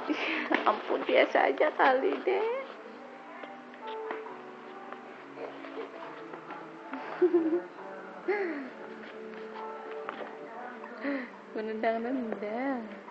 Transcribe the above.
ampun biasa aja kali deh menendang-nendang.